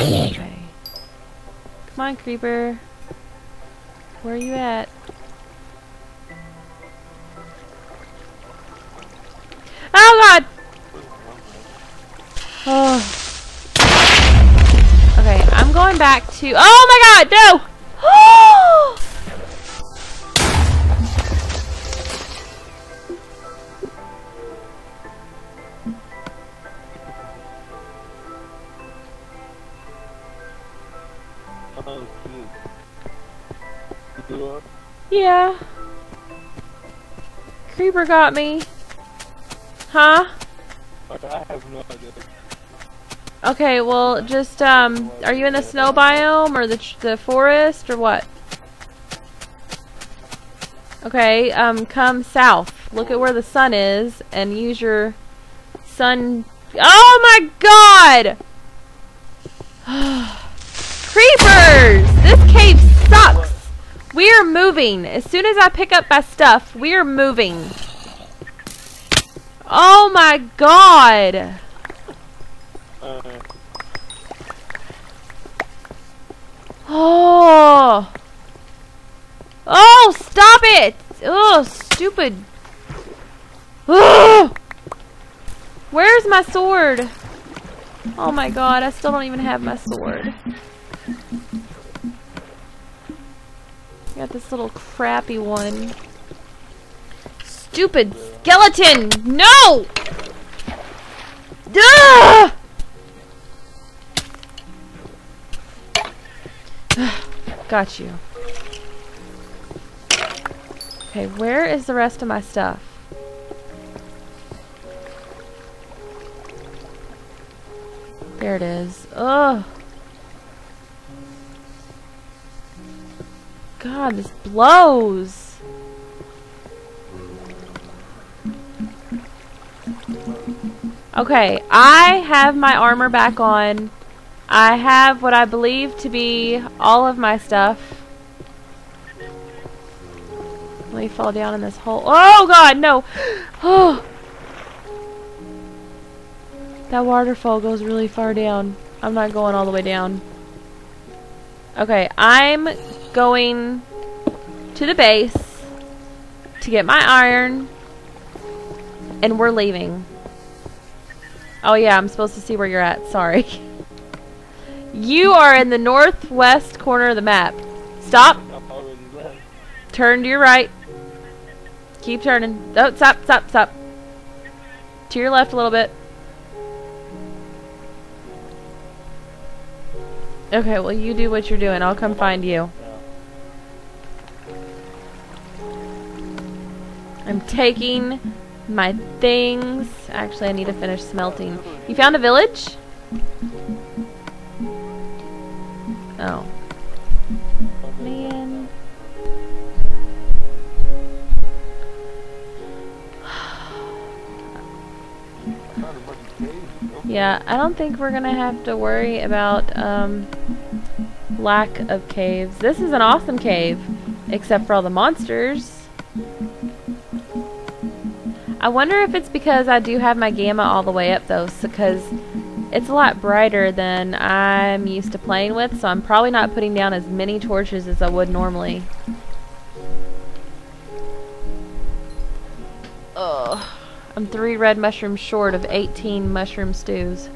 Okay. Come on, creeper. Where are you at? Oh god! Oh. Okay, I'm going back to. Oh my god, no! Oh! Oh. Yeah. Creeper got me. Huh? I have no idea. Okay, well, just, um, are you in the snow biome or the, the forest or what? Okay, um, come south. Look at where the sun is and use your sun. Oh my god! Creepers! This cave sucks! We are moving. As soon as I pick up my stuff, we are moving. Oh my god! Oh! Oh, stop it! Oh, stupid. Where's my sword? Oh my god, I still don't even have my sword. Got this little crappy one. Stupid skeleton! No! Duh! Got you. Okay, where is the rest of my stuff? There it is. Ugh. God, this blows. Okay, I have my armor back on. I have what I believe to be all of my stuff. Let me fall down in this hole. Oh god, no! Oh! That waterfall goes really far down. I'm not going all the way down. Okay, I'm going to the base to get my iron and we're leaving. Oh yeah, I'm supposed to see where you're at. Sorry. You are in the northwest corner of the map. Stop. Turn to your right. Keep turning. Oh, stop, stop, stop. To your left a little bit. Okay, well you do what you're doing. I'll come find you. I'm taking my things. Actually, I need to finish smelting. You found a village? Oh. Man. Yeah, I don't think we're gonna have to worry about um, lack of caves. This is an awesome cave, except for all the monsters. I wonder if it's because I do have my gamma all the way up though, because it's a lot brighter than I'm used to playing with, so I'm probably not putting down as many torches as I would normally. Ugh. I'm three red mushrooms short of 18 mushroom stews.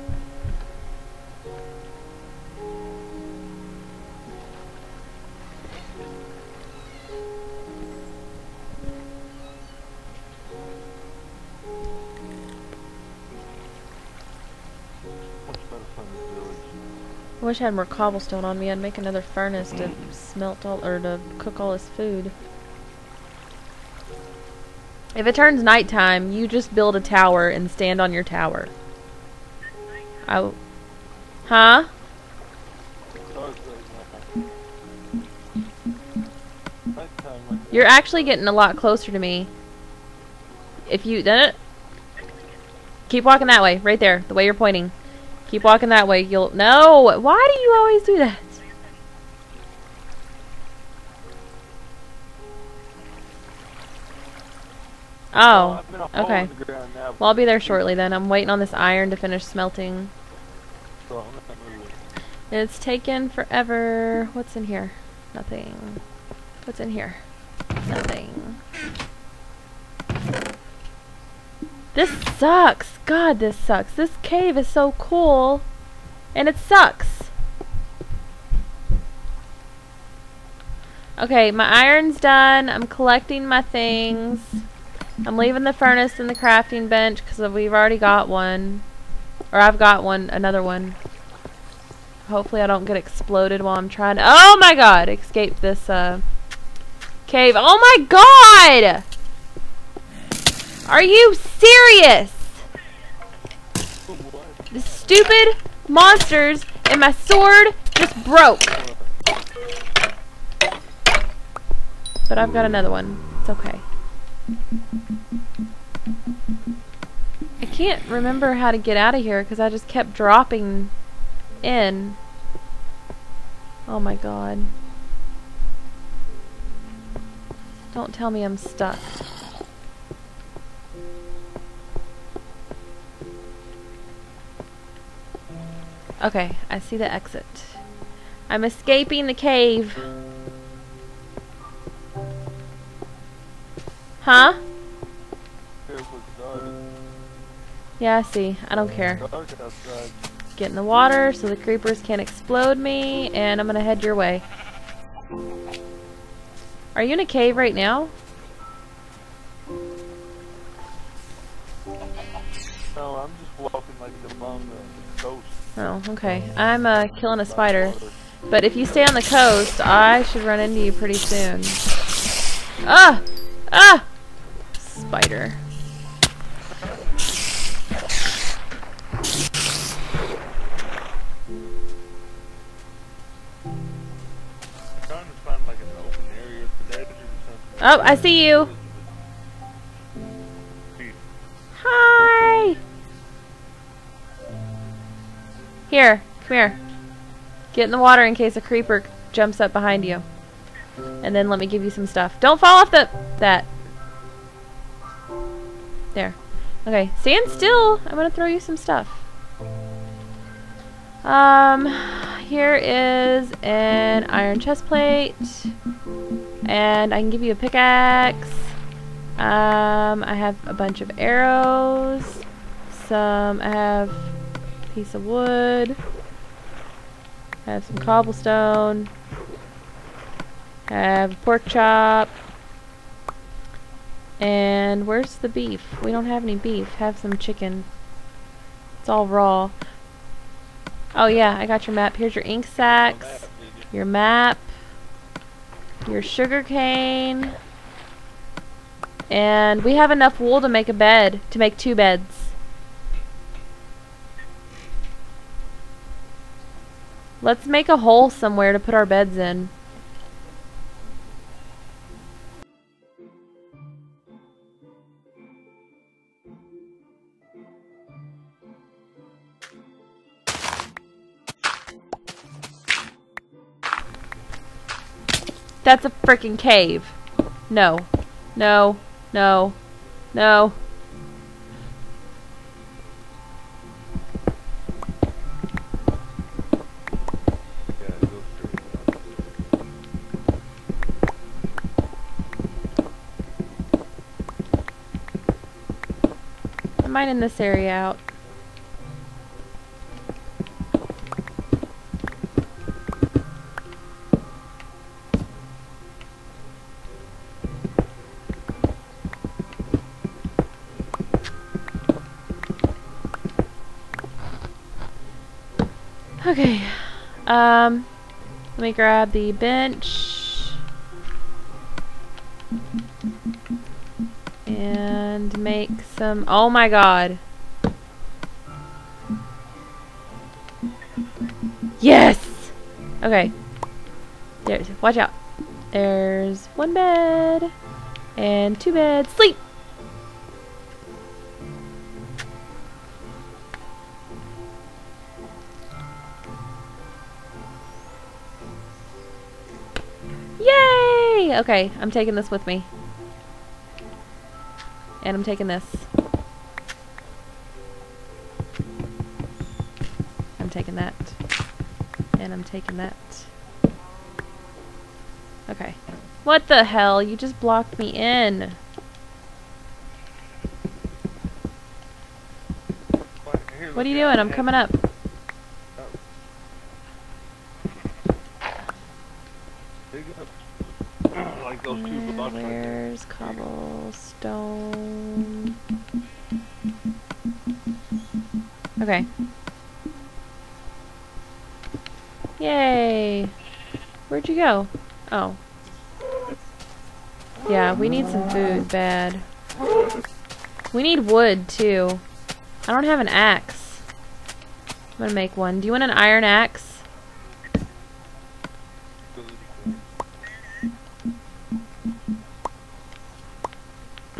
I wish I had more cobblestone on me. I'd make another furnace to mm. smelt all or to cook all this food. If it turns nighttime, you just build a tower and stand on your tower. I huh? It's right now. Nighttime, like, You're actually getting a lot closer to me. If you keep walking that way, right there, the way you're pointing. Keep walking that way. You'll no. Why do you always do that? Oh, I've been a hole okay. in the ground now, Well, I'll be there shortly then. I'm waiting on this iron to finish smelting. so I'm not moving. It's taken forever. What's in here? Nothing. What's in here? Nothing. This sucks. God, this sucks. This cave is so cool. And it sucks. Okay, my iron's done. I'm collecting my things. I'm leaving the furnace and the crafting bench because we've already got one. Or I've got one, another one. Hopefully I don't get exploded while I'm trying to... Oh my god! Escape this, uh... Cave. Oh my god! Are you serious? The stupid monsters and my sword just broke. But I've got another one. It's okay. I can't remember how to get out of here because I just kept dropping in. Oh my god. Don't tell me I'm stuck. Okay, I see the exit. I'm escaping the cave. Huh? Yeah, I see. I don't care. Get in the water so the creepers can't explode me, and I'm gonna head your way. Are you in a cave right now? No, I'm just walking like the coast. Oh, okay. I'm uh, killing a spider. But if you stay on the coast, I should run into you pretty soon. Ah! Ah! Spider. I'm trying to find like an open area for that or something. Oh, I see you. Come here. Get in the water in case a creeper jumps up behind you. And then let me give you some stuff. Don't fall off the... that. There. Okay, stand still. I'm gonna throw you some stuff. Um, here is an iron chest plate. And I can give you a pickaxe. Um, I have a bunch of arrows. Some, I have a piece of wood. Have some cobblestone. Have a pork chop. And where's the beef? We don't have any beef. Have some chicken. It's all raw. Oh yeah, I got your map. Here's your ink sacs, your map, your sugar cane. And we have enough wool to make a bed, to make two beds. Let's make a hole somewhere to put our beds in. That's a freaking cave. No. No. No. No. Yeah, it goes straight up. I'm mining this area out. Okay. Um, let me grab the bench. And make some. Oh my god. Yes! Okay. There's. Watch out. There's one bed. And two beds. Sleep! Yay! Okay, I'm taking this with me. And I'm taking this. I'm taking that. And I'm taking that. Okay. What the hell? You just blocked me in. What, here, What look are you doing? I'm coming up. Dig up. Okay. Yay! Where'd you go? Oh. Yeah, we need some food, bad. We need wood, too. I don't have an axe. I'm gonna make one. Do you want an iron axe?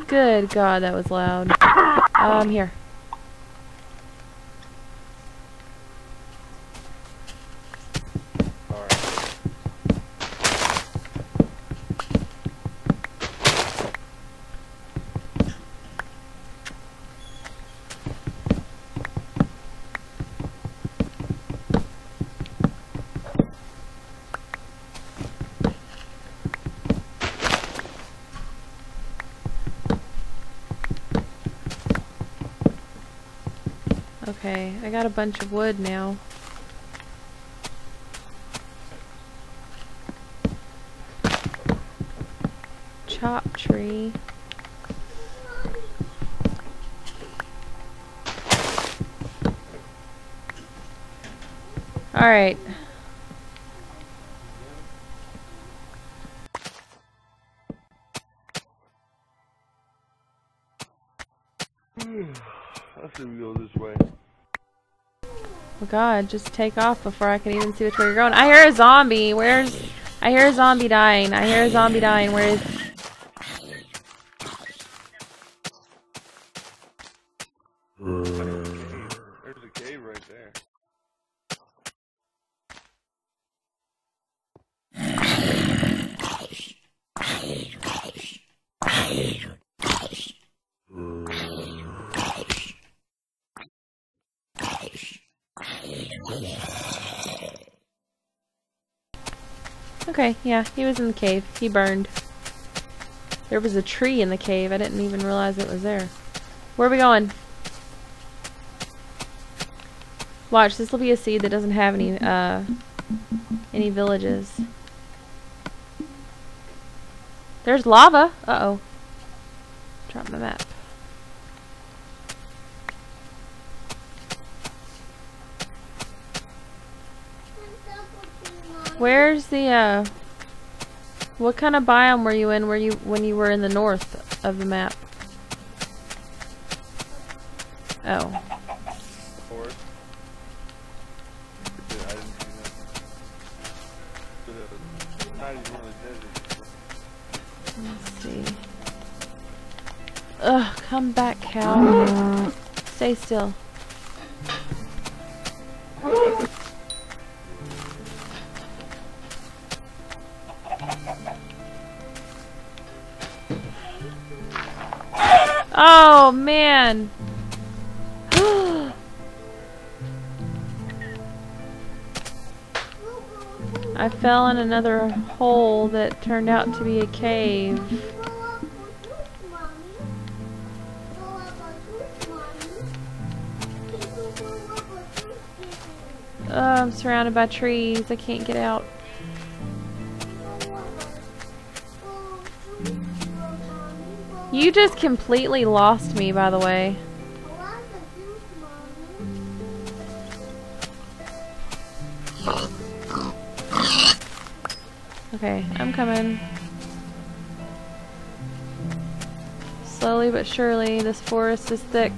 Good God, that was loud. Um, here. Okay, I got a bunch of wood now. Chop tree. Alright. God, just take off before I can even see which way you're going. I hear a zombie. Where's... I hear a zombie dying. I hear a zombie dying. Where is... There's a cave right there. Okay, yeah, he was in the cave. He burned. There was a tree in the cave. I didn't even realize it was there. Where are we going? Watch, this will be a seed that doesn't have any, uh, any villages. There's lava! Uh-oh. Drop my map. Where's the, uh... What kind of biome were you in were you when you were in the north of the map? Oh. Let's see. Ugh, come back, cow. Stay still. Oh, man. I fell in another hole that turned out to be a cave. Oh, I'm surrounded by trees. I can't get out. You just completely lost me, by the way. Okay, I'm coming. Slowly but surely, this forest is thick.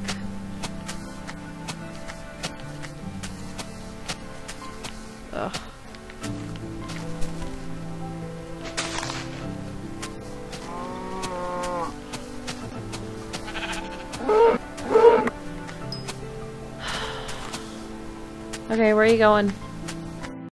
Going?